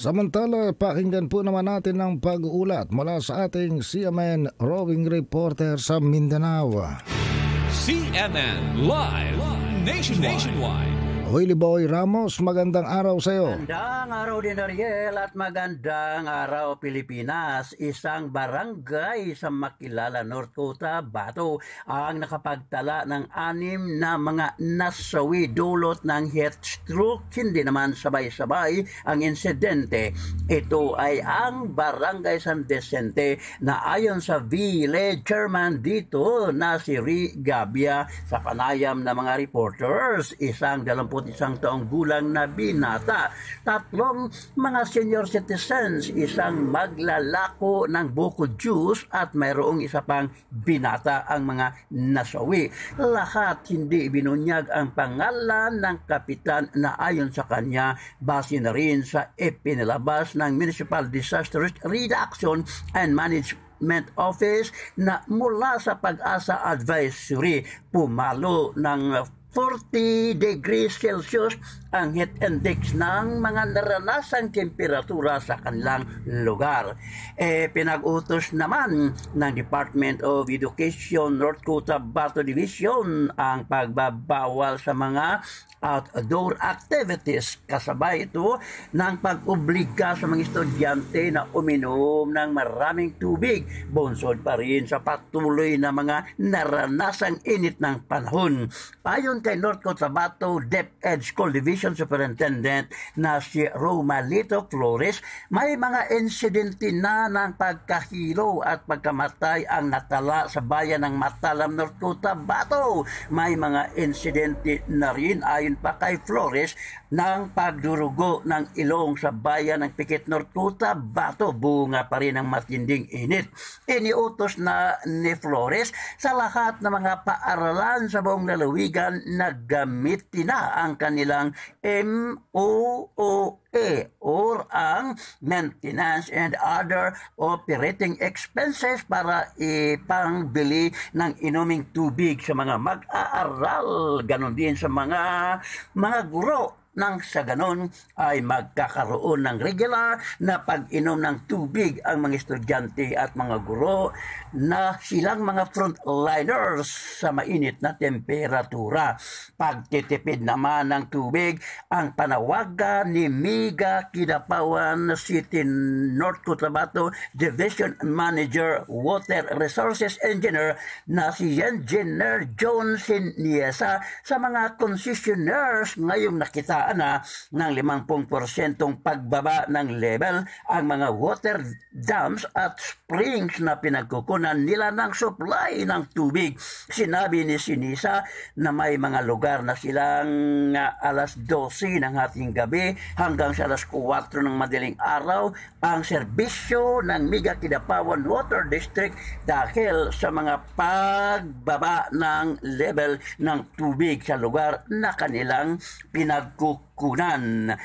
Samantala, pakinggan po naman natin ang pag-uulat mula sa ating CMN roving reporter sa Mindanao. CNN Live Nationwide. Nationwide. Hoily Boy Ramos, magandang araw sa iyo. Magandang araw din Ariel at magandang araw Pilipinas. Isang barangay sa Makilala, North Cota, Bato ang nakapagtala ng anim na mga nasawi dulot ng heat stroke. Hindi naman sabay-sabay ang insidente. Ito ay ang barangay San Vicente na ayon sa village chairman dito na si Rigabia sa panayam ng mga reporters, isang dalampung 29 taong gulang na binata. Tatlong mga senior citizens, isang maglalako ng buko juice at mayroong isa pang binata ang mga nasawi. Lahat hindi binunyag ang pangalan ng kapitan na ayon sa kanya base na rin sa ipinilabas ng Municipal Disaster Reduction and Management Office na mula sa Pag-asa Advisory pumalo ng 40 degrees Celsius ang heat index ng mga naranasang temperatura sa kanilang lugar. Eh, pinag-utos naman ng Department of Education North Dakota Bato Division ang pagbabawal sa mga outdoor activities. Kasabay ito ng pag-obliga sa mga estudyante na uminom ng maraming tubig. Bonsod pa rin sa patuloy na mga naranasang init ng panahon. Ayon kay North Cotabato DepEd School Division Superintendent na si Romalito Flores, may mga insidente na ng pagkahilo at pagkamatay ang natala sa bayan ng Matalam, North Cotabato. May mga insidente na rin ayon pa kay Flores ng pagdurugo ng ilong sa bayan ng Pikit Nortuta, Bato, bunga pa rin ang matinding init. Iniutos na ni Flores sa lahat ng mga paaralan sa buong lalawigan na gamitin na ang kanilang MOO A or ang maintenance and other operating expenses para ipangbili ng inuming tubig sa mga mag-aaral. Ganon din sa mga mga guro nang sa ganon ay magkakaroon ng regular na pag-inom ng tubig ang mga estudyante at mga guro na silang mga frontliners sa mainit na temperatura. Pagtitipid naman ng tubig ang panawagan ni Miga Kidapawan City North Cotabato Division Manager Water Resources Engineer na si Engineer John Siniesa sa mga concessionaires ngayong nakita na ng 50% pagbaba ng level ang mga water dams at springs na pinagkukunan nila ng supply ng tubig. Sinabi ni Sinisa na may mga lugar na silang uh, alas 12 ng ating gabi hanggang sa alas 4 ng madaling araw ang serbisyo ng Miga Kidapawan Water District dahil sa mga pagbaba ng level ng tubig sa lugar na kanilang pinagkukunan Corán.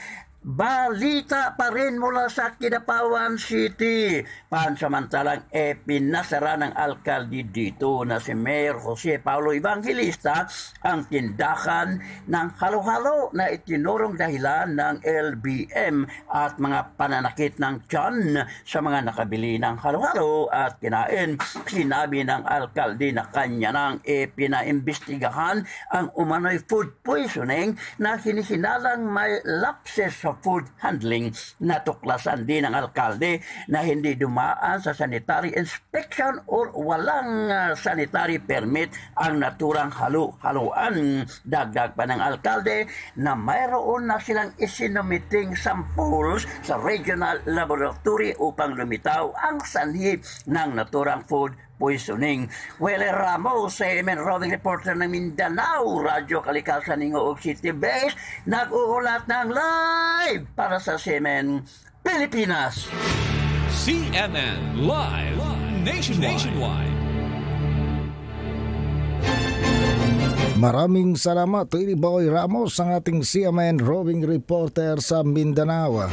Balita pa rin mula sa Kidapawan City. Pansamantalang e pinasara ng alkalde dito na si Mayor Jose Paulo Evangelista ang tindakan ng halo-halo na itinurong dahilan ng LBM at mga pananakit ng tiyan sa mga nakabili ng halo-halo at kinain. Sinabi ng alkalde na kanya nang e pinaimbestigahan ang umano'y food poisoning na hinisinalang may lapses sa food handling natuklasan din ng alkalde na hindi dumaan sa sanitary inspection or walang uh, sanitary permit ang naturang halo-haloan. Dagdag pa ng alkalde na mayroon na silang isinumiting samples sa regional laboratory upang lumitaw ang sanhi ng naturang food poisoning. Wele Ramos, CMN roving reporter ng Mindanao, Radyo Kalikasan ng Oog City Base, nag-uulat ng live para sa CMN Pilipinas. CNN Live Nationwide. Nationwide. Maraming salamat, Tony Boy Ramos, ang ating CMN roving reporter sa Mindanao.